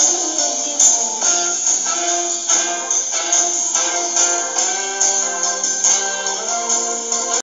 you.